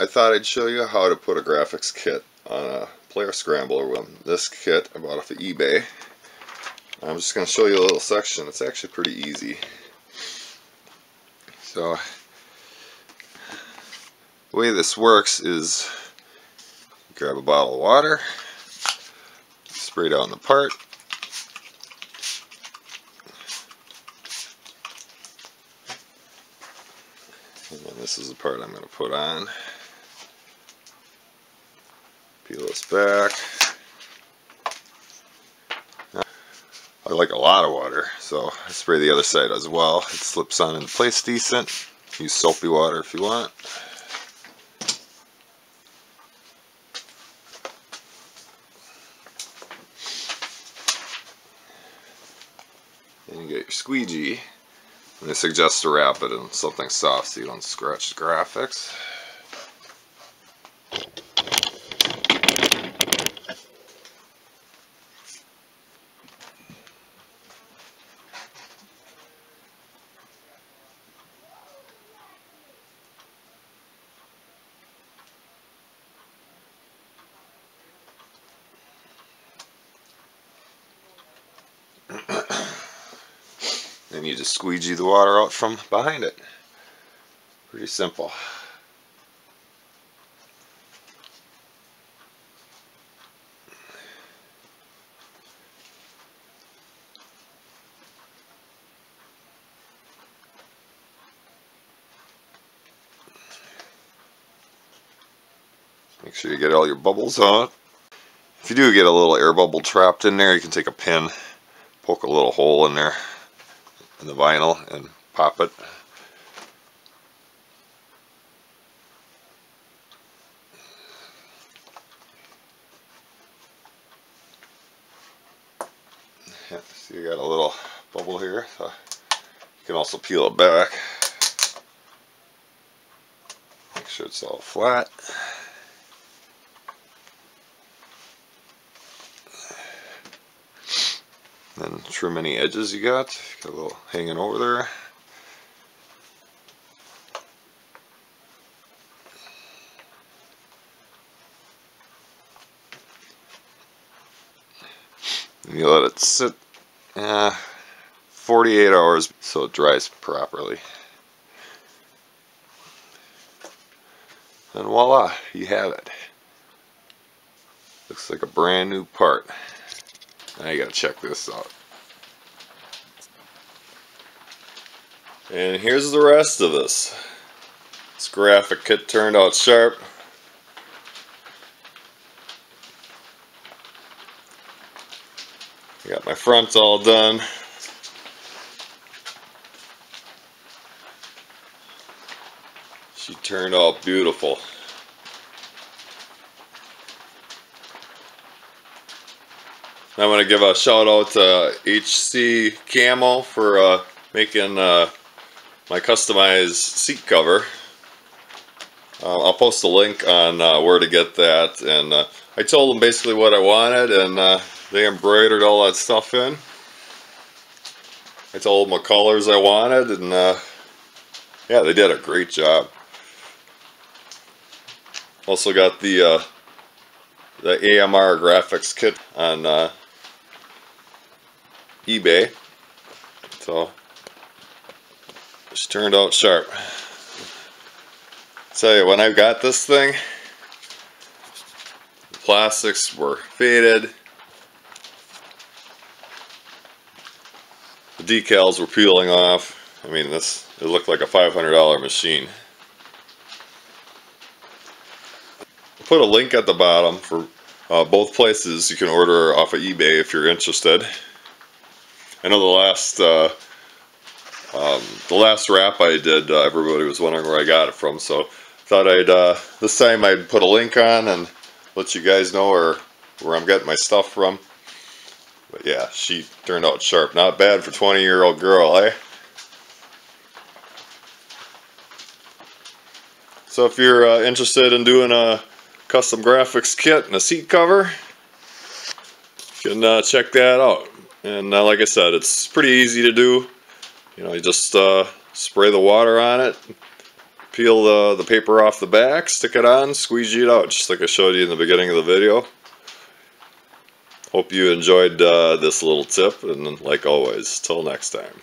I thought I'd show you how to put a graphics kit on a Polaris Scrambler with this kit I bought off of eBay. I'm just going to show you a little section. It's actually pretty easy. So, the way this works is grab a bottle of water, spray down the part, and this is the part I'm going to put on. Peel this back. I like a lot of water, so I spray the other side as well. It slips on in place decent. Use soapy water if you want. Then you get your squeegee. And I suggest to wrap it in something soft so you don't scratch the graphics. Then you just squeegee the water out from behind it. Pretty simple. Make sure you get all your bubbles out. If you do get a little air bubble trapped in there, you can take a pin, poke a little hole in there the vinyl and pop it. So you got a little bubble here. So you can also peel it back. Make sure it's all flat. Then trim any edges you got. Got a little hanging over there. And you let it sit uh, 48 hours so it dries properly. And voila, you have it. Looks like a brand new part. You gotta check this out. And here's the rest of this. This graphic kit turned out sharp. I got my fronts all done. She turned out beautiful. I want to give a shout out to HC Camo for uh, making uh, my customized seat cover. Uh, I'll post a link on uh, where to get that and uh, I told them basically what I wanted and uh, they embroidered all that stuff in. I told them what colors I wanted and yeah they did a great job. Also got the the AMR graphics kit on eBay. So, just turned out sharp. Tell you, when I got this thing, the plastics were faded. The decals were peeling off. I mean, this it looked like a $500 machine. Put a link at the bottom for uh, both places you can order off of eBay if you're interested. I know the last uh, um, the last wrap I did, uh, everybody was wondering where I got it from, so thought I'd uh, this time I'd put a link on and let you guys know where where I'm getting my stuff from. But yeah, she turned out sharp. Not bad for 20 year old girl, eh? So if you're uh, interested in doing a custom graphics kit and a seat cover, you can uh, check that out. And uh, like I said, it's pretty easy to do. You know, you just uh, spray the water on it, peel the, the paper off the back, stick it on, squeegee it out, just like I showed you in the beginning of the video. Hope you enjoyed uh, this little tip, and like always, till next time.